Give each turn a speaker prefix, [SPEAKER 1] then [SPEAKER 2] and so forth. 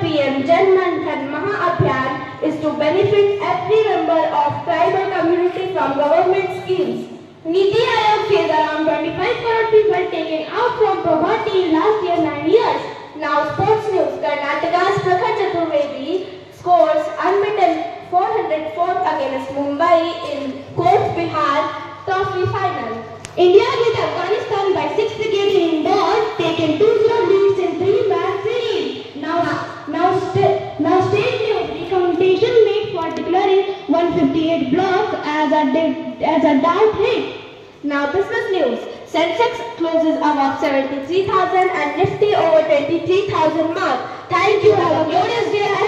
[SPEAKER 1] PM Jan Man Maha Abhiyan is to benefit every member of tribal community from government schemes. Niti Aayog says around 25 crore people taken out from poverty in last year 9 years. Now sports news. Karnataka's Prakhar Chaturvedi scores unbeaten 404 against Mumbai in Cooch Behar Trophy final. India 158 blocks as a, as a doubt hit. Now business news. Sensex closes above 73,000 and Nifty over 23,000 mark. Thank you. Have a glorious day.